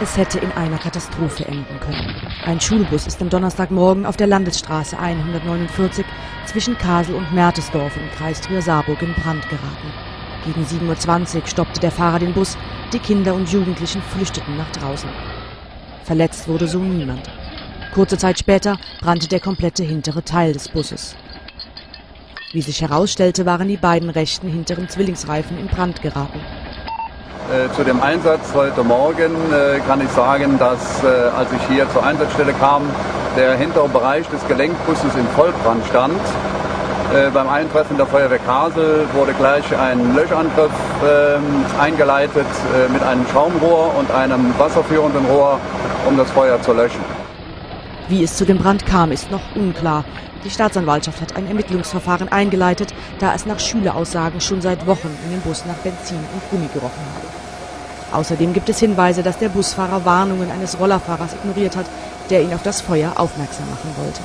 Es hätte in einer Katastrophe enden können. Ein Schulbus ist am Donnerstagmorgen auf der Landesstraße 149 zwischen Kasel und Mertesdorf im Kreis Trier-Saarburg in Brand geraten. Gegen 7.20 Uhr stoppte der Fahrer den Bus. Die Kinder und Jugendlichen flüchteten nach draußen. Verletzt wurde so niemand. Kurze Zeit später brannte der komplette hintere Teil des Busses. Wie sich herausstellte, waren die beiden rechten hinteren Zwillingsreifen in Brand geraten. Äh, zu dem Einsatz heute Morgen äh, kann ich sagen, dass äh, als ich hier zur Einsatzstelle kam, der hintere Bereich des Gelenkbusses in Vollbrand stand. Äh, beim Eintreffen der Feuerwehr Kasel wurde gleich ein Löschangriff ähm, eingeleitet äh, mit einem Schaumrohr und einem wasserführenden Rohr, um das Feuer zu löschen. Wie es zu dem Brand kam, ist noch unklar. Die Staatsanwaltschaft hat ein Ermittlungsverfahren eingeleitet, da es nach Schüleraussagen schon seit Wochen in dem Bus nach Benzin und Gummi gerochen habe. Außerdem gibt es Hinweise, dass der Busfahrer Warnungen eines Rollerfahrers ignoriert hat, der ihn auf das Feuer aufmerksam machen wollte.